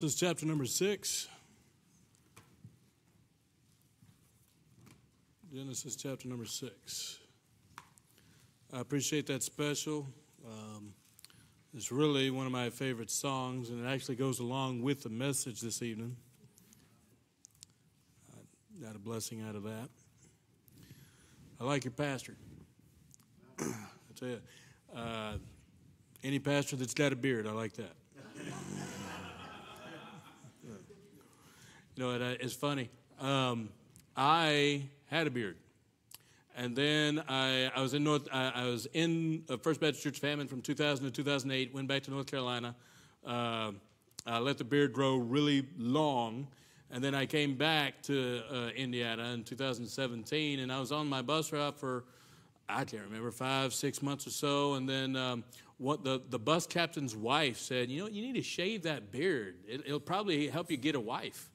This is chapter number six. Genesis chapter number six. I appreciate that special. Um, it's really one of my favorite songs, and it actually goes along with the message this evening. I got a blessing out of that. I like your pastor. I tell you, uh, any pastor that's got a beard, I like that. You know, it, uh, it's funny. Um, I had a beard, and then I, I was in North. I, I was in First Baptist Church of Hammond from 2000 to 2008. Went back to North Carolina. Uh, I let the beard grow really long, and then I came back to uh, Indiana in 2017, and I was on my bus route for I can't remember five, six months or so, and then. Um, what the, the bus captain's wife said, you know, you need to shave that beard. It, it'll probably help you get a wife.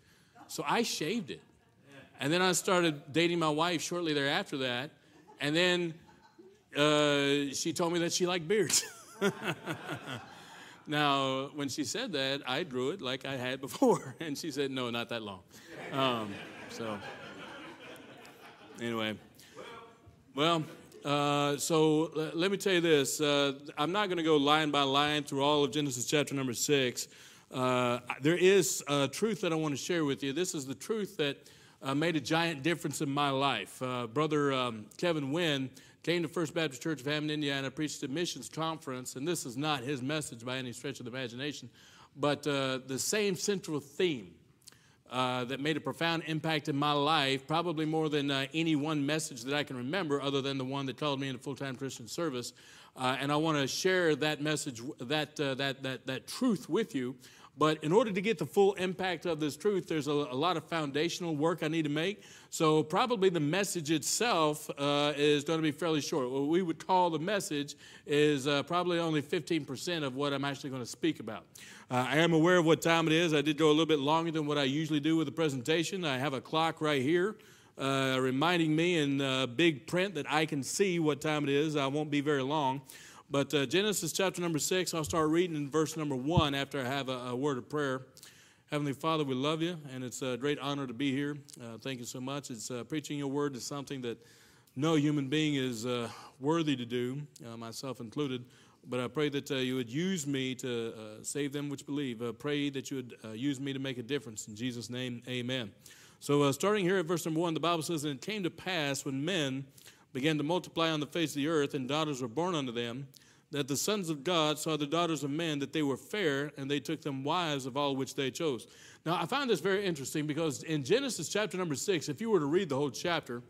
So I shaved it. And then I started dating my wife shortly thereafter that. And then uh, she told me that she liked beards. now, when she said that, I drew it like I had before. And she said, no, not that long. Um, so, anyway. Well, uh, so l- let me tell you this. Uh, I'm not going to go line by line through all of Genesis chapter number six. Uh, there is a truth that I want to share with you. This is the truth that uh, made a giant difference in my life. Uh, Brother um, Kevin Wynn came to First Baptist Church of Hammond, Indiana, preached a missions conference, and this is not his message by any stretch of the imagination, but uh, the same central theme. Uh, that made a profound impact in my life, probably more than any one message that I can remember, other than the one that called me into full time Christian service. And I want to share that message, that, that, that, that truth with you. But in order to get the full impact of this truth, there's a, a lot of foundational work I need to make. So, probably the message itself uh, is going to be fairly short. What we would call the message is uh, probably only 15% of what I'm actually going to speak about. Uh, I am aware of what time it is. I did go a little bit longer than what I usually do with the presentation. I have a clock right here. Uh, reminding me in uh, big print that I can see what time it is. I won't be very long. But uh, Genesis chapter number six, I'll start reading in verse number one after I have a, a word of prayer. Heavenly Father, we love you, and it's a great honor to be here. Uh, thank you so much. It's uh, preaching your word is something that no human being is uh, worthy to do, uh, myself included. But I pray that uh, you would use me to save them which believe. Pray that you would use me to make a difference. In Jesus' name, amen. So, starting here at verse number one, the Bible says, And it came to pass when men began to multiply on the face of the earth, and daughters were born unto them, that the sons of God saw the daughters of men, that they were fair, and they took them wives of all which they chose. Now, I find this very interesting because in Genesis chapter number six, if you were to read the whole chapter,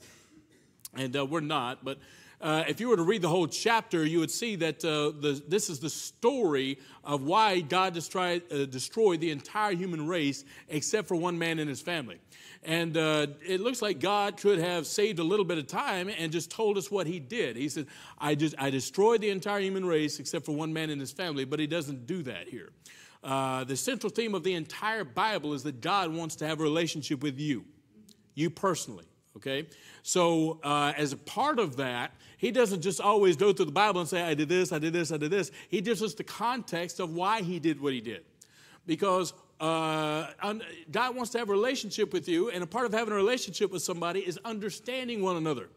and uh, we're not, but uh, if you were to read the whole chapter, you would see that uh, the, this is the story of why God destroyed, uh, destroyed the entire human race except for one man and his family. And uh, it looks like God could have saved a little bit of time and just told us what he did. He said, I, just, I destroyed the entire human race except for one man and his family, but he doesn't do that here. Uh, the central theme of the entire Bible is that God wants to have a relationship with you, you personally, okay? So, uh, as a part of that, he doesn't just always go through the Bible and say, I did this, I did this, I did this. He gives us the context of why he did what he did. Because uh, God wants to have a relationship with you, and a part of having a relationship with somebody is understanding one another.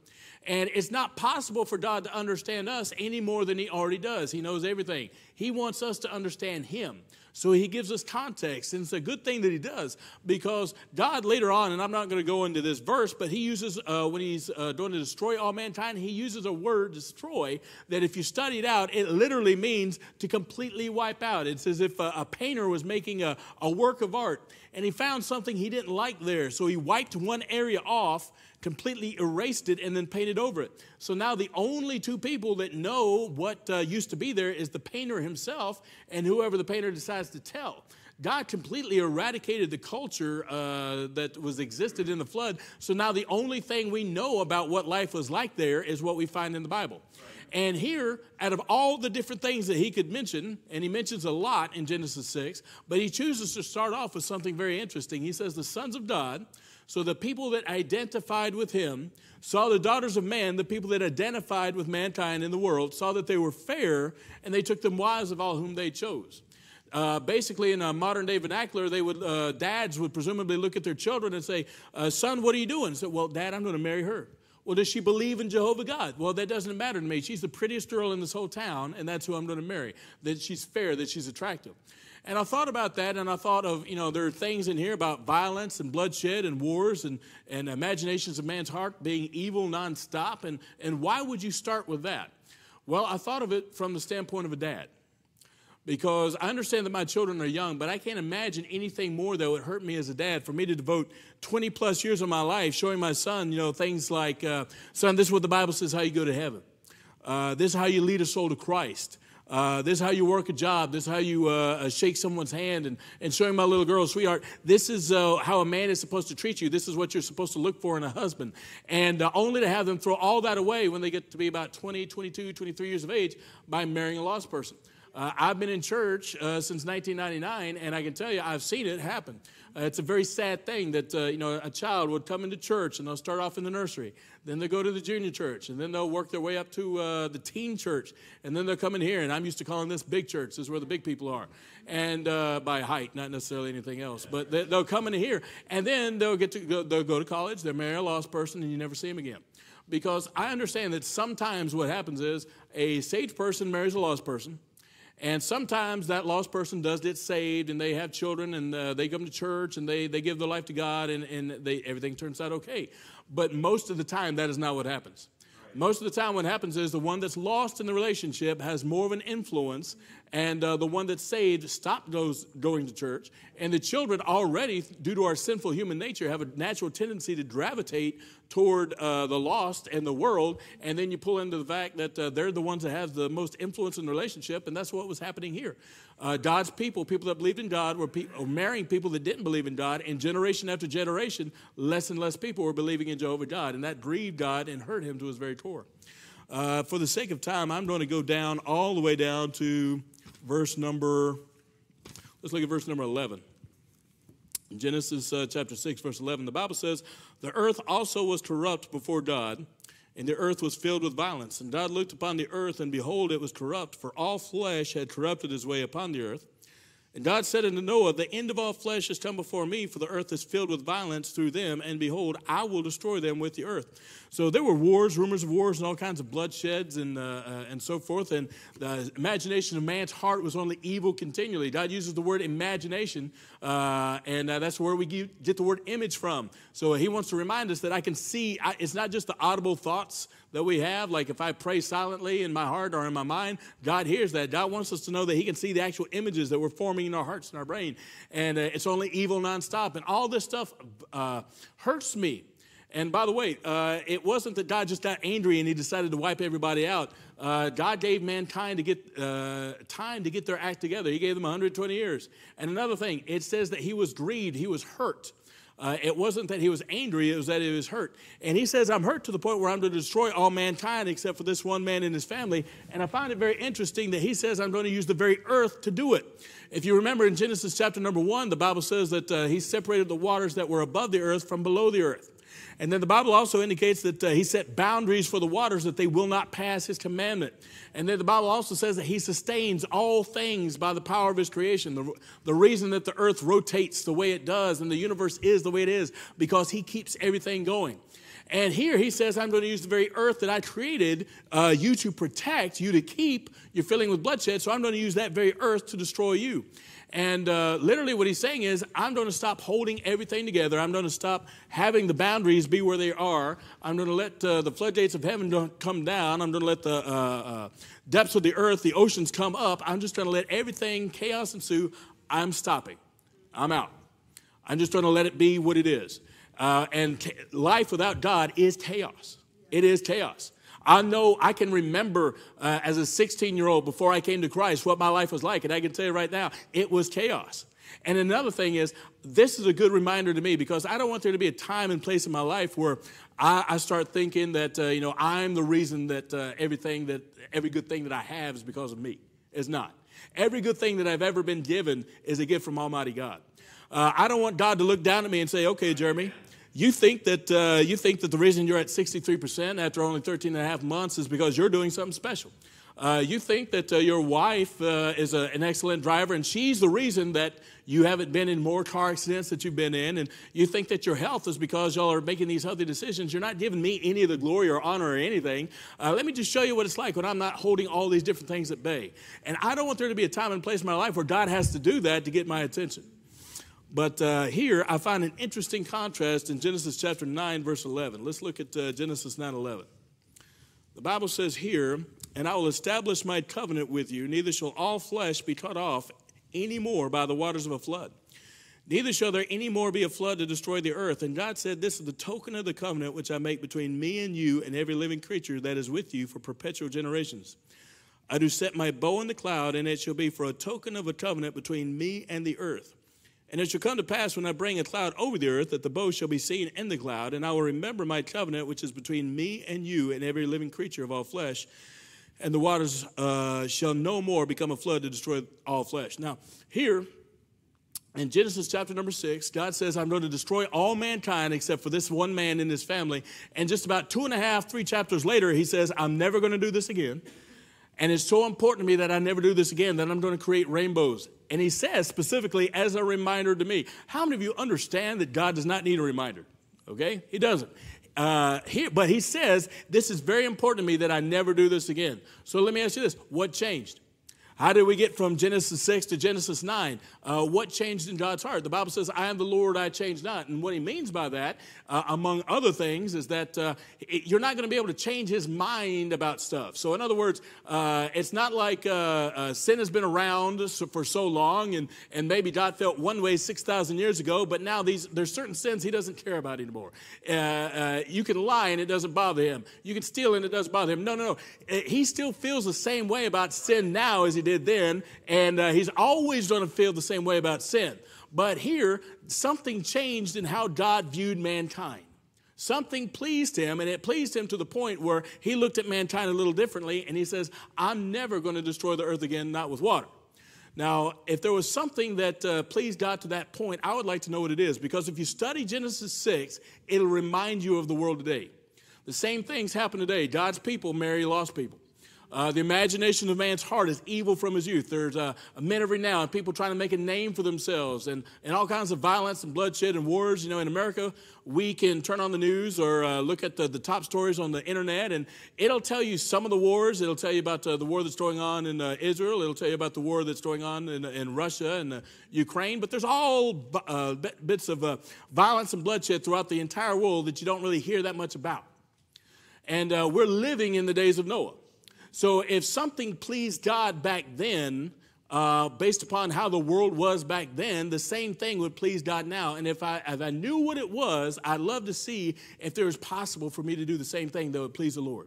And it's not possible for God to understand us any more than He already does. He knows everything. He wants us to understand Him. So he gives us context, and it's a good thing that he does because God later on, and I'm not going to go into this verse, but he uses, uh, when he's uh, going to destroy all mankind, he uses a word, destroy, that if you study it out, it literally means to completely wipe out. It's as if a, a painter was making a, a work of art and he found something he didn't like there. So he wiped one area off, completely erased it, and then painted over it. So now the only two people that know what uh, used to be there is the painter himself and whoever the painter decides to tell. God completely eradicated the culture uh, that was existed in the flood. So now the only thing we know about what life was like there is what we find in the Bible. And here, out of all the different things that he could mention, and he mentions a lot in Genesis 6, but he chooses to start off with something very interesting. He says, The sons of God, so the people that identified with him, saw the daughters of man, the people that identified with mankind in the world, saw that they were fair, and they took them wives of all whom they chose. Uh, basically, in a modern day vernacular, they would uh, dads would presumably look at their children and say, uh, "Son, what are you doing?" So, well, Dad, I'm going to marry her. Well, does she believe in Jehovah God? Well, that doesn't matter to me. She's the prettiest girl in this whole town, and that's who I'm going to marry. That she's fair, that she's attractive. And I thought about that, and I thought of, you know, there are things in here about violence and bloodshed and wars and, and imaginations of man's heart being evil nonstop. And, and why would you start with that? Well, I thought of it from the standpoint of a dad because I understand that my children are young, but I can't imagine anything more that would hurt me as a dad for me to devote 20 plus years of my life showing my son, you know, things like, uh, son, this is what the Bible says how you go to heaven. Uh, this is how you lead a soul to Christ. Uh, this is how you work a job. This is how you uh, uh shake someone's hand and, and showing my little girl, sweetheart, this is uh, how a man is supposed to treat you. This is what you're supposed to look for in a husband. And uh, only to have them throw all that away when they get to be about 20, 22, 23 years of age by marrying a lost person. Uh, I've been in church uh, since 1999, and I can tell you I've seen it happen. Uh, it's a very sad thing that uh, you know a child would come into church and they'll start off in the nursery, then they go to the junior church, and then they'll work their way up to uh, the teen church, and then they'll come in here. And I'm used to calling this big church. This is where the big people are, and uh, by height, not necessarily anything else. But they, will come in here, and then they'll get to go, they'll go to college. They'll marry a lost person, and you never see them again because I understand that sometimes what happens is a saved person marries a lost person, and sometimes that lost person does get saved and they have children and uh, they come to church and they, they give their life to God and, and they, everything turns out okay. But most of the time, that is not what happens. Most of the time, what happens is the one that's lost in the relationship has more of an influence and uh, the one that's saved stopped goes, going to church. And the children already, due to our sinful human nature, have a natural tendency to gravitate toward uh, the lost and the world. And then you pull into the fact that uh, they're the ones that have the most influence in the relationship, and that's what was happening here. Uh, God's people, people that believed in God, were, pe- marrying people that didn't believe in God, and generation after generation, less and less people were believing in Jehovah God, and that grieved God and hurt him to his very core. Uh, for the sake of time, I'm going to go down all the way down to verse number, let's look at verse number 11. In Genesis uh, chapter 6, verse 11, the Bible says, The earth also was corrupt before God, and the earth was filled with violence. And God looked upon the earth, and behold, it was corrupt, for all flesh had corrupted his way upon the earth. And God said unto Noah, The end of all flesh has come before me, for the earth is filled with violence through them, and behold, I will destroy them with the earth. So there were wars, rumors of wars, and all kinds of bloodsheds and, uh, uh, and so forth. And the imagination of man's heart was only evil continually. God uses the word imagination, uh, and uh, that's where we get the word image from. So he wants to remind us that I can see, I, it's not just the audible thoughts that we have. Like if I pray silently in my heart or in my mind, God hears that. God wants us to know that He can see the actual images that we're forming in our hearts and our brain. And uh, it's only evil nonstop. And all this stuff uh, hurts me. And by the way, uh, it wasn't that God just got angry and He decided to wipe everybody out. Uh, God gave mankind to get uh, time to get their act together. He gave them 120 years. And another thing, it says that He was grieved, He was hurt. Uh, it wasn't that he was angry, it was that he was hurt. And he says, I'm hurt to the point where I'm going to destroy all mankind except for this one man and his family. And I find it very interesting that he says, I'm going to use the very earth to do it. If you remember in Genesis chapter number one, the Bible says that uh, he separated the waters that were above the earth from below the earth. And then the Bible also indicates that uh, he set boundaries for the waters that they will not pass his commandment. And then the Bible also says that he sustains all things by the power of his creation. The, the reason that the earth rotates the way it does and the universe is the way it is because he keeps everything going. And here he says, I'm going to use the very earth that I created uh, you to protect, you to keep. You're filling with bloodshed, so I'm going to use that very earth to destroy you. And uh, literally, what he's saying is, I'm going to stop holding everything together. I'm going to stop having the boundaries be where they are. I'm going to let uh, the floodgates of heaven come down. I'm going to let the uh, uh, depths of the earth, the oceans come up. I'm just going to let everything, chaos ensue. I'm stopping. I'm out. I'm just going to let it be what it is. Uh, and life without God is chaos. It is chaos. I know I can remember uh, as a 16 year old before I came to Christ what my life was like. And I can tell you right now, it was chaos. And another thing is, this is a good reminder to me because I don't want there to be a time and place in my life where I, I start thinking that, uh, you know, I'm the reason that uh, everything that, every good thing that I have is because of me. It's not. Every good thing that I've ever been given is a gift from Almighty God. Uh, I don't want God to look down at me and say, okay, Jeremy, you think that uh, you think that the reason you're at 63% after only 13 and a half months is because you're doing something special. Uh, you think that uh, your wife uh, is a, an excellent driver and she's the reason that you haven't been in more car accidents that you've been in, and you think that your health is because y'all are making these healthy decisions. You're not giving me any of the glory or honor or anything. Uh, let me just show you what it's like when I'm not holding all these different things at bay. And I don't want there to be a time and place in my life where God has to do that to get my attention. But uh, here I find an interesting contrast in Genesis chapter 9, verse 11. Let's look at uh, Genesis 9 11. The Bible says here, And I will establish my covenant with you, neither shall all flesh be cut off any more by the waters of a flood. Neither shall there any more be a flood to destroy the earth. And God said, This is the token of the covenant which I make between me and you and every living creature that is with you for perpetual generations. I do set my bow in the cloud, and it shall be for a token of a covenant between me and the earth. And it shall come to pass when I bring a cloud over the earth that the bow shall be seen in the cloud, and I will remember my covenant which is between me and you and every living creature of all flesh and the waters uh, shall no more become a flood to destroy all flesh. Now, here in Genesis chapter number six, God says, I'm going to destroy all mankind except for this one man and his family. And just about two and a half, three chapters later, he says, I'm never going to do this again. And it's so important to me that I never do this again that I'm going to create rainbows. And he says specifically as a reminder to me. How many of you understand that God does not need a reminder? Okay? He doesn't. Uh, he, but he says, This is very important to me that I never do this again. So let me ask you this what changed? How did we get from Genesis 6 to Genesis 9? Uh, what changed in God's heart? The Bible says, I am the Lord, I change not. And what he means by that, uh, among other things, is that uh, it, you're not going to be able to change his mind about stuff. So, in other words, uh, it's not like uh, uh, sin has been around for so long, and, and maybe God felt one way 6,000 years ago, but now these, there's certain sins he doesn't care about anymore. you can lie and it doesn't bother him. You can steal and it doesn't bother him. No, no, no. He still feels the same way about sin now as he did then, and uh, he's always going to feel the same way about sin. But here, something changed in how God viewed mankind. Something pleased him, and it pleased him to the point where he looked at mankind a little differently, and he says, I'm never going to destroy the earth again, not with water. Now, if there was something that uh, pleased God to that point, I would like to know what it is, because if you study Genesis 6, it'll remind you of the world today. The same things happen today. God's people marry lost people. Uh, the imagination of man's heart is evil from his youth. There's uh, men every now and people trying to make a name for themselves and, and all kinds of violence and bloodshed and wars. You know, in America, we can turn on the news or uh, look at the, the top stories on the internet, and it'll tell you some of the wars. It'll tell you about uh, the war that's going on in uh, Israel. It'll tell you about the war that's going on in, in Russia and uh, Ukraine. But there's all bits of violence and bloodshed throughout the entire world that you don't really hear that much about. And we're living in the days of Noah. So if something pleased God back then, uh, based upon how the world was back then, the same thing would please God now. And if I, if I knew what it was, I'd love to see if there is possible for me to do the same thing that would please the Lord.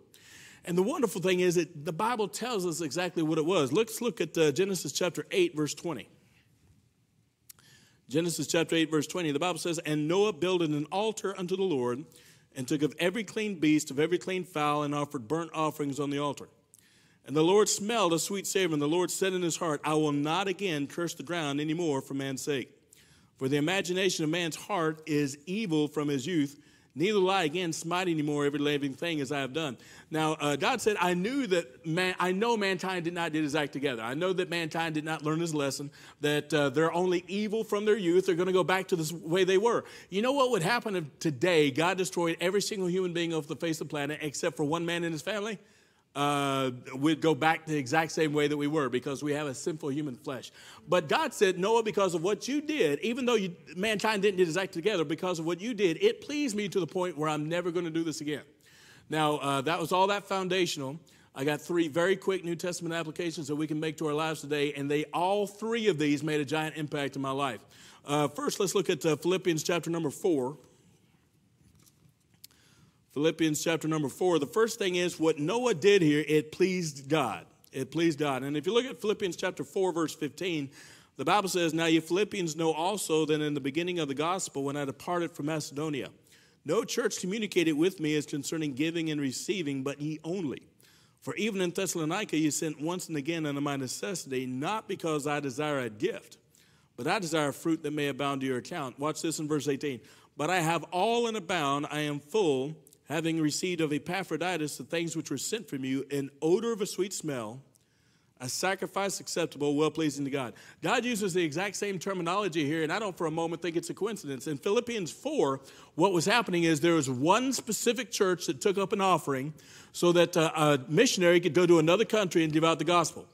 And the wonderful thing is that the Bible tells us exactly what it was. Let's look at uh, Genesis chapter 8, verse 20. Genesis chapter 8, verse 20, the Bible says, And Noah builded an altar unto the Lord, and took of every clean beast, of every clean fowl, and offered burnt offerings on the altar. And the Lord smelled a sweet savor, and the Lord said in his heart, I will not again curse the ground any more for man's sake. For the imagination of man's heart is evil from his youth. Neither will I again smite anymore every living thing as I have done. Now, uh, God said, I knew that man, I know mankind did not get his act together. I know that mankind did not learn his lesson, that uh, they're only evil from their youth. They're going to go back to the way they were. You know what would happen if today God destroyed every single human being off the face of the planet except for one man and his family? Uh, we'd go back the exact same way that we were because we have a sinful human flesh. But God said, Noah, because of what you did, even though you, mankind didn't get his act together, because of what you did, it pleased me to the point where I'm never going to do this again. Now, uh, that was all that foundational. I got three very quick New Testament applications that we can make to our lives today, and they all three of these made a giant impact in my life. Uh, first, let's look at uh, Philippians chapter number four. Philippians chapter number four. The first thing is what Noah did here, it pleased God. It pleased God. And if you look at Philippians chapter 4, verse 15, the Bible says, Now you Philippians know also that in the beginning of the gospel, when I departed from Macedonia, no church communicated with me as concerning giving and receiving, but ye only. For even in Thessalonica ye sent once and again unto my necessity, not because I desire a gift, but I desire fruit that may abound to your account. Watch this in verse 18. But I have all and abound, I am full having received of Epaphroditus the things which were sent from you, an odor of a sweet smell, a sacrifice acceptable, well pleasing to God. God uses the exact same terminology here, and I don't for a moment think it's a coincidence. In Philippians 4, what was happening is there was one specific church that took up an offering so that uh, a missionary could go to another country and give out the gospel.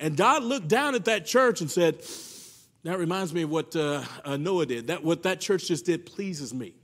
And God looked down at that church and said, That reminds me of what uh, uh, Noah did. That, what that church just did pleases me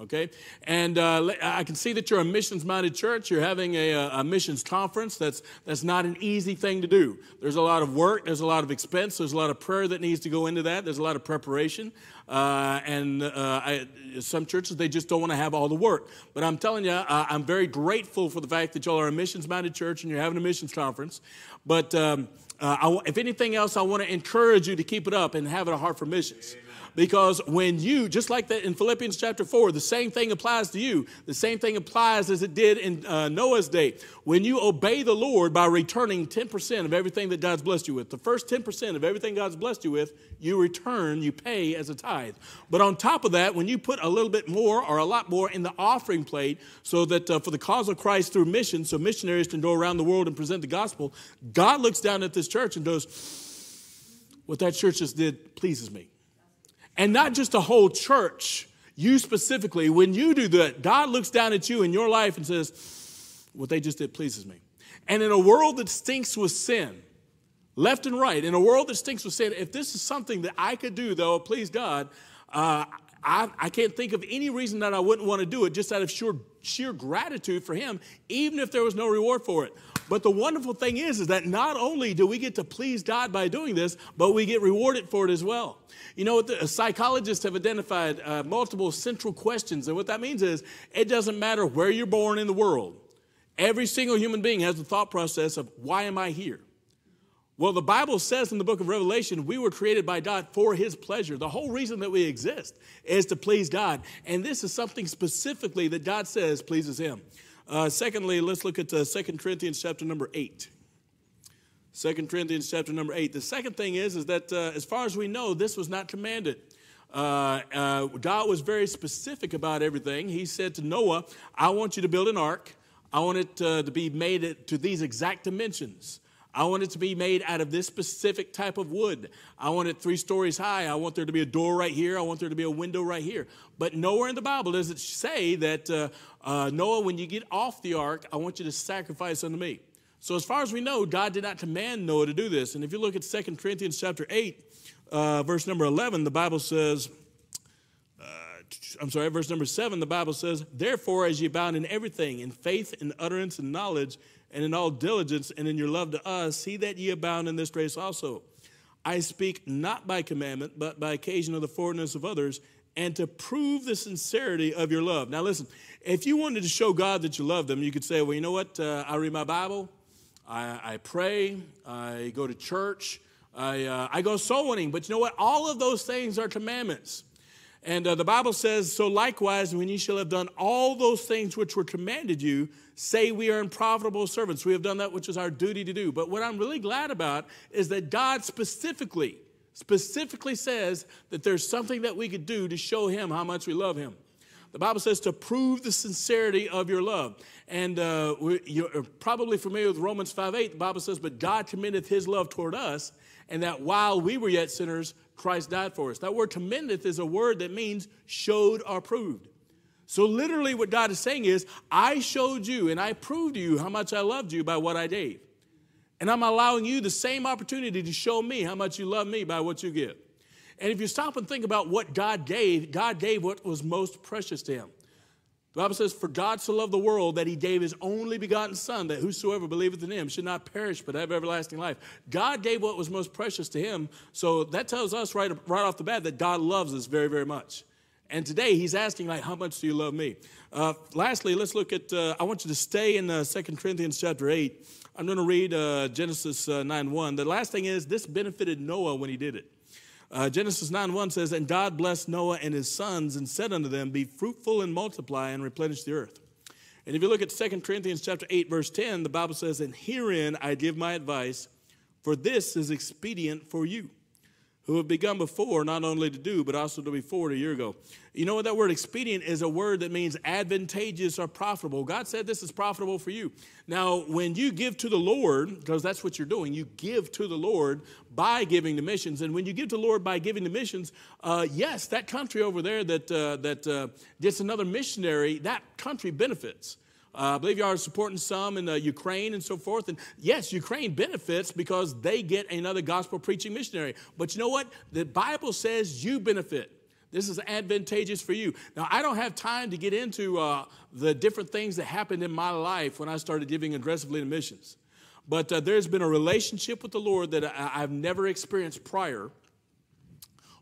okay? And uh, I can see that you're a missions minded church. You're having a, a, missions conference. That's, that's not an easy thing to do. There's a lot of work, there's a lot of expense, there's a lot of prayer that needs to go into that, there's a lot of preparation. Uh, and uh, I, some churches, they just don't want to have all the work. But I'm telling you, I'm very grateful for the fact that y'all are a missions minded church and you're having a missions conference. But um, uh, I, if anything else, I want to encourage you to keep it up and have it a heart for missions. Amen. Because when you, just like that in Philippians chapter 4, the same thing applies to you. The same thing applies as it did in uh, Noah's day. When you obey the Lord by returning 10% of everything that God's blessed you with, the first 10% of everything God's blessed you with, you return, you pay as a tithe. But on top of that, when you put a little bit more or a lot more in the offering plate so that uh, for the cause of Christ through mission, so missionaries can go around the world and present the gospel, God looks down at this church and goes, What that church just did pleases me and not just a whole church, you specifically, when you do that, God looks down at you in your life and says, What they just did pleases me. And in a world that stinks with sin, left and right, in a world that stinks with sin, if this is something that I could do, though, please God, uh, I, I, can't think of any reason that I wouldn't want to do it just out of sheer, sheer gratitude for Him, even if there was no reward for it. But the wonderful thing is, is that not only do we get to please God by doing this, but we get rewarded for it as well. You know, what the psychologists have identified uh, multiple central questions, and what that means is it doesn't matter where you're born in the world. Every single human being has the thought process of, why am I here? Well, the Bible says in the book of Revelation, we were created by God for His pleasure. The whole reason that we exist is to please God. And this is something specifically that God says pleases Him. Uh, secondly, let's look at uh, 2 Corinthians chapter number 8. 2 Corinthians chapter number 8. The second thing is, is that uh, as far as we know, this was not commanded. Uh, uh, God was very specific about everything. He said to Noah, I want you to build an ark. I want it uh, to be made to these exact dimensions. I want it to be made out of this specific type of wood. I want it three stories high. I want there to be a door right here. I want there to be a window right here. But nowhere in the Bible does it say that, uh, uh, Noah, when you get off the ark, I want you to sacrifice unto me. So as far as we know, God did not command Noah to do this. And if you look at 2 Corinthians chapter 8, uh, verse number 11, the Bible says, uh, I'm sorry, verse number 7, the Bible says, Therefore, as ye abound in everything, in faith, in utterance, and knowledge, and in all diligence and in your love to us, see that ye abound in this grace also. I speak not by commandment, but by occasion of the forwardness of others, and to prove the sincerity of your love. Now, listen, if you wanted to show God that you love them, you could say, well, you know what? Uh, I read my Bible, I, I, pray, I go to church, I, uh, I go soul winning. But you know what? All of those things are commandments. And uh, the Bible says, So likewise, when ye shall have done all those things which were commanded you, say we are unprofitable servants. We have done that which is our duty to do. But what I'm really glad about is that God specifically, specifically says that there's something that we could do to show him how much we love him. The Bible says to prove the sincerity of your love. And uh, you're probably familiar with Romans 5 8. The Bible says, But God commendeth his love toward us, and that while we were yet sinners, Christ died for us. That word commendeth is a word that means showed or proved. So, literally, what God is saying is, I showed you and I proved to you how much I loved you by what I gave. And I'm allowing you the same opportunity to show me how much you love me by what you give. And if you stop and think about what God gave, God gave what was most precious to him. The Bible says, For God so loved the world that he gave his only begotten Son, that whosoever believeth in him should not perish but have everlasting life. God gave what was most precious to him. So that tells us right, right off the bat that God loves us very, very much. And today he's asking, like, how much do you love me? Uh, lastly, let's look at, uh, I want you to stay in uh, 2 Corinthians chapter 8. I'm going to read uh, Genesis uh, 9 1. The last thing is, this benefited Noah when he did it. Uh, Genesis 9 1 says, And God blessed Noah and his sons and said unto them, Be fruitful and multiply and replenish the earth. And if you look at 2 Corinthians chapter 8, verse 10, the Bible says, And herein I give my advice, for this is expedient for you. Who have begun before not only to do, but also to be forward a year ago. You know what that word expedient is a word that means advantageous or profitable. God said this is profitable for you. Now, when you give to the Lord, because that's what you're doing, you give to the Lord by giving to missions. And when you give to the Lord by giving to missions, uh, yes, that country over there that, uh, that uh, gets another missionary, that country benefits. Uh, I believe you are supporting some in uh, Ukraine and so forth. And yes, Ukraine benefits because they get another gospel preaching missionary. But you know what? The Bible says you benefit. This is advantageous for you. Now, I don't have time to get into uh, the different things that happened in my life when I started giving aggressively to missions. But uh, there's been a relationship with the Lord that I, have never experienced prior,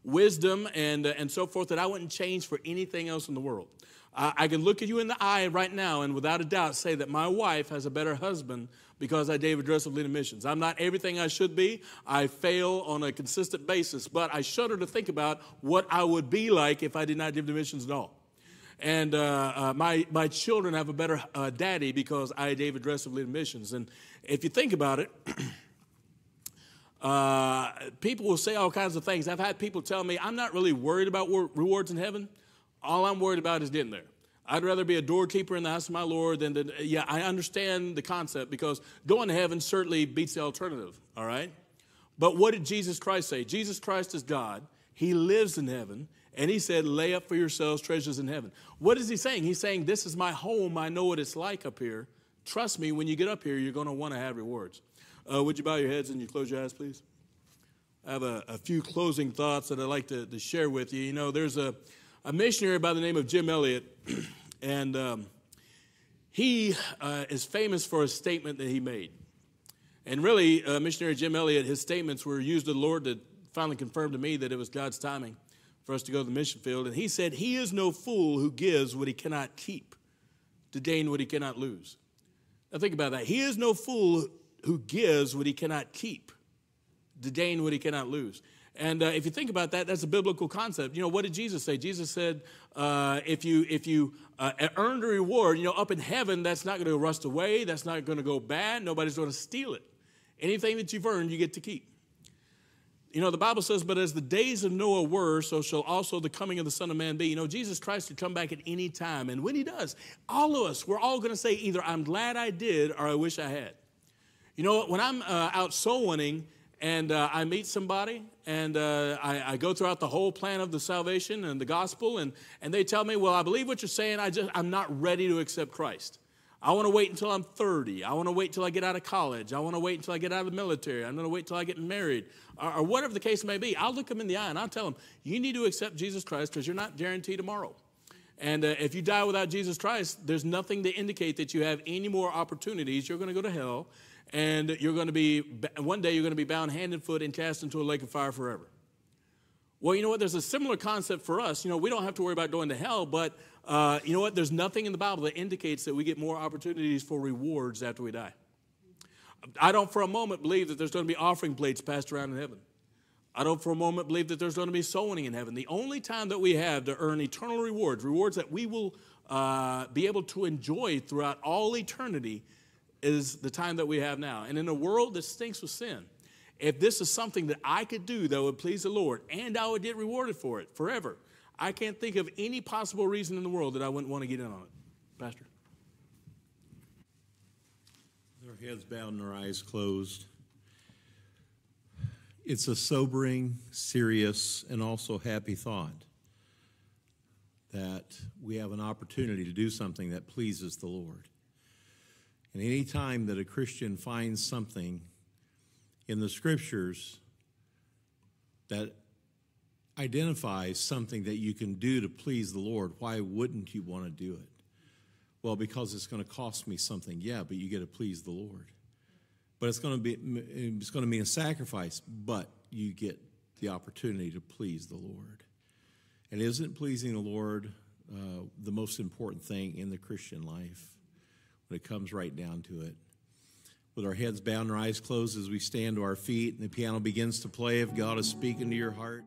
wisdom and, uh, and so forth that I wouldn't change for anything else in the world. I can look at you in the eye right now and without a doubt say that my wife has a better husband because I gave aggressively to missions. I'm not everything I should be. I fail on a consistent basis, but I shudder to think about what I would be like if I did not give to missions at all. And uh, uh, my, my children have a better uh, daddy because I gave aggressively to missions. And if you think about it, uh, people will say all kinds of things. I've had people tell me, I'm not really worried about rewards in heaven. All I'm worried about is getting there. I'd rather be a doorkeeper in the house of my Lord than to, yeah, I understand the concept because going to heaven certainly beats the alternative, all right? But what did Jesus Christ say? Jesus Christ is God. He lives in heaven. And he said, lay up for yourselves treasures in heaven. What is he saying? He's saying, this is my home. I know what it's like up here. Trust me, when you get up here, you're going to want to have rewards. Uh, would you bow your heads and you close your eyes, please? I have a, a few closing thoughts that I'd like to, to share with you. You know, there's a, a missionary by the name of Jim Elliot, and um, he uh, is famous for a statement that he made. And really, uh, missionary Jim Elliot, his statements were used to the Lord to finally confirm to me that it was God's timing for us to go to the mission field. And he said, He is no fool who gives what he cannot keep to gain what he cannot lose. Now think about that. He is no fool who gives what he cannot keep to gain what he cannot lose. And uh, if you think about that, that's a biblical concept. You know, what did Jesus say? Jesus said, uh, if you, if you uh, earned a reward, you know, up in heaven, that's not going to rust away. That's not going to go bad. Nobody's going to steal it. Anything that you've earned, you get to keep. You know, the Bible says, but as the days of Noah were, so shall also the coming of the Son of Man be. You know, Jesus Christ could come back at any time. And when he does, all of us, we're all going to say either I'm glad I did or I wish I had. You know, when I'm uh, out soul winning, and uh, I meet somebody, and uh, I, I, go throughout the whole plan of the salvation and the gospel, and, and they tell me, Well, I believe what you're saying, I just, I'm not ready to accept Christ. I want to wait until I'm 30. I want to wait until I get out of college. I want to wait until I get out of the military. I'm going to wait until I get married, or, or whatever the case may be. I'll look them in the eye and I'll tell them, You need to accept Jesus Christ because you're not guaranteed tomorrow. And uh, if you die without Jesus Christ, there's nothing to indicate that you have any more opportunities. You're going to go to hell and you're going to be, one day you're going to be bound hand and foot and cast into a lake of fire forever. Well, you know what? There's a similar concept for us. You know, we don't have to worry about going to hell, but uh, you know what? There's nothing in the Bible that indicates that we get more opportunities for rewards after we die. I don't for a moment believe that there's going to be offering plates passed around in heaven. I don't for a moment believe that there's going to be sowing in heaven. The only time that we have to earn eternal rewards, rewards that we will uh, be able to enjoy throughout all eternity, is the time that we have now. And in a world that stinks with sin, if this is something that I could do that would please the Lord and I would get rewarded for it forever, I can't think of any possible reason in the world that I wouldn't want to get in on it. Pastor? Our heads bowed and our eyes closed. It's a sobering, serious, and also happy thought that we have an opportunity to do something that pleases the Lord. And any time that a Christian finds something in the scriptures that identifies something that you can do to please the Lord, why wouldn't you want to do it? Well, because it's going to cost me something. Yeah, but you get to please the Lord. But it's going to be it's going to mean a sacrifice, but you get the opportunity to please the Lord. And isn't pleasing the Lord uh, the most important thing in the Christian life? When it comes right down to it. With our heads bowed and our eyes closed as we stand to our feet and the piano begins to play, if God is speaking to your heart.